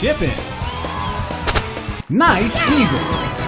Chip in. Nice eagle.